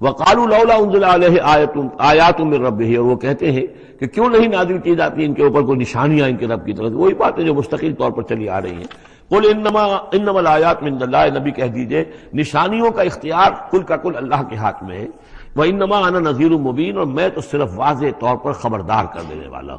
وقالوا لولا انزل علیہ آیات من ہی اور وہ کہتے ہیں کہ کیوں نہیں نازل کی جاتی ان کے اوپر کوئی نشانیاں ان کے رب کی طرف وہی باتیں جو مستقل طور پر چلی آ رہی ہیں۔ قل انما انما الایات من اللہ نبی کہہ دیجیے، نشانیوں کا اختیار کل کا کل اللہ کے ہاتھ میں ہے۔ وہ انما انا نذیر مبین اور میں تو صرف واضح طور پر خبردار کر دینے والا ہوں۔